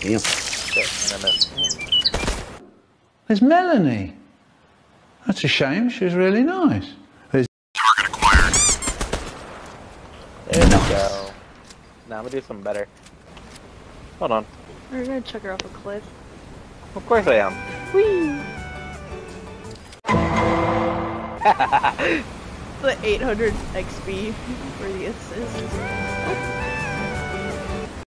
Damn. There's Melanie. That's a shame. She was really nice. There's There we go. Now I'm gonna do something better. Hold on. We're gonna chuck her off a cliff. Of course I am. Whee! the 800 XP for the assist.